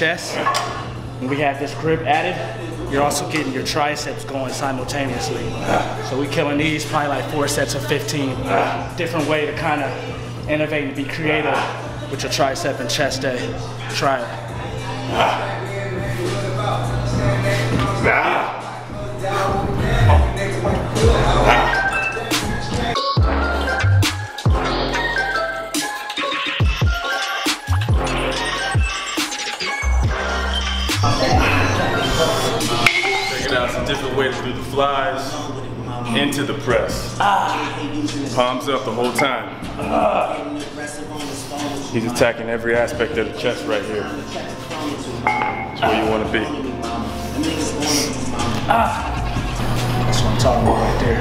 chest. We have this grip added, you're also getting your triceps going simultaneously. So we killing these probably like four sets of 15. Different way to kind of innovate and be creative with your tricep and chest day. Try it. It's a way to the flies into the press. Palms up the whole time. He's attacking every aspect of the chest right here. That's where you want to be. That's what I'm talking about right there.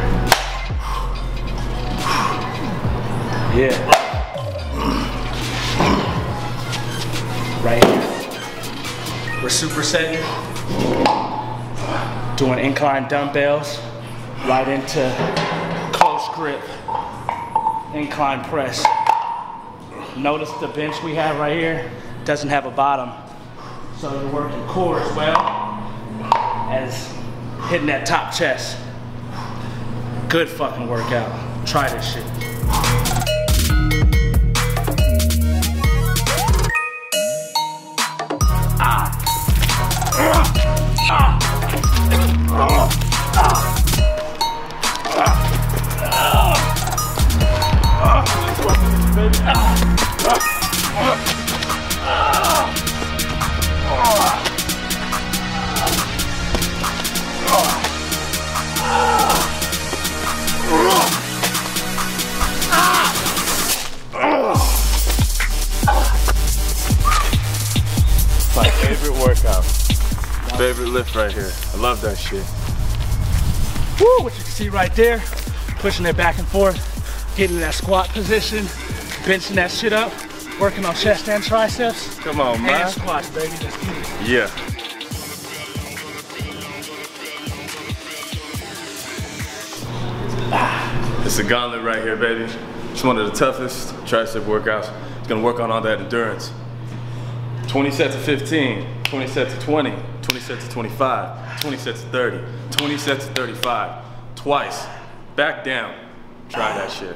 Yeah. Right here. We're supersetting. Doing incline dumbbells. Right into close grip. Incline press. Notice the bench we have right here doesn't have a bottom. So you're working core as well as hitting that top chest. Good fucking workout. Try this shit. Favorite lift right here. I love that shit. Woo, what you can see right there, pushing it back and forth, getting in that squat position, benching that shit up, working on chest and triceps, Come on, and man. squats, baby. Let's get it. Yeah. Ah, it's a gauntlet right here, baby. It's one of the toughest tricep workouts. It's gonna work on all that endurance. 20 sets of 15, 20 sets of 20, 20 sets of 25, 20 sets of 30, 20 sets of 35. Twice. Back down. Try that shit.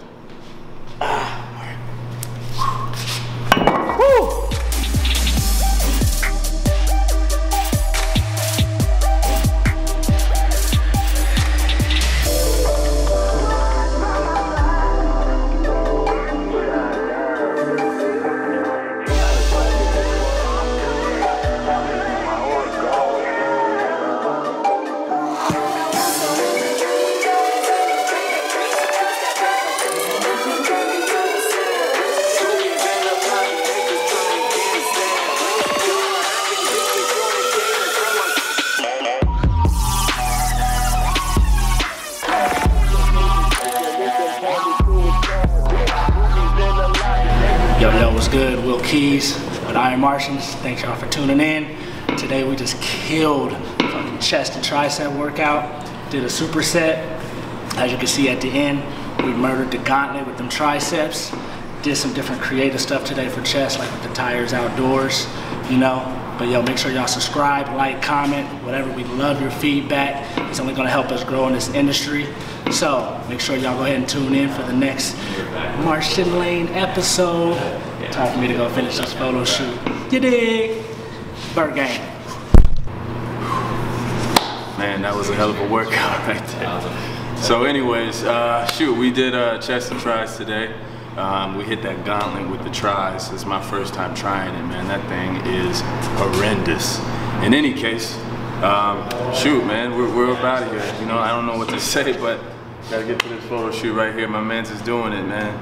Yo, yo, what's good? Will Keyes with Iron Martians. Thanks y'all for tuning in. Today we just killed fucking chest and tricep workout. Did a superset. As you can see at the end, we murdered the gauntlet with them triceps. Did some different creative stuff today for chest, like with the tires outdoors, you know. But yo, make sure y'all subscribe, like, comment, whatever. We love your feedback. It's only gonna help us grow in this industry. So make sure y'all go ahead and tune in for the next Martian Lane episode. Time for me to go finish this photo shoot. You dig? Bird game. Man, that was a hell of a workout right there. So anyways, uh, shoot, we did uh, chest and tries today. Um, we hit that gauntlet with the tries. It's my first time trying it, man. That thing is horrendous. In any case, um, shoot, man, we're, we're about here. You know, I don't know what to say, but gotta get to this photo shoot right here. My man's is doing it, man.